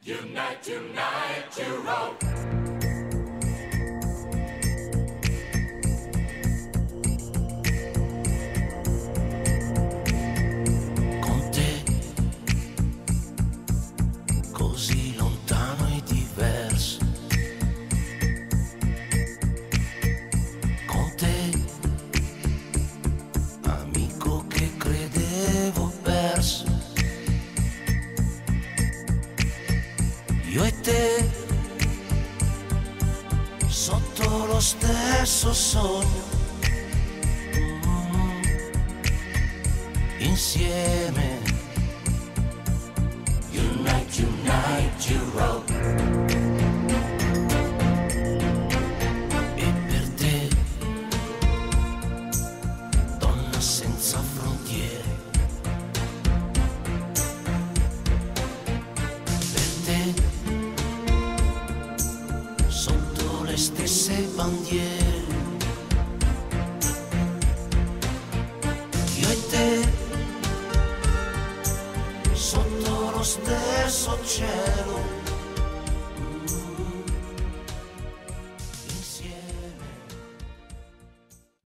Unite, unite, you. Io e te, sotto lo stesso sogno. Mm, Insieme. Le stesse bandiere. Io e te, sotto lo stesso cielo.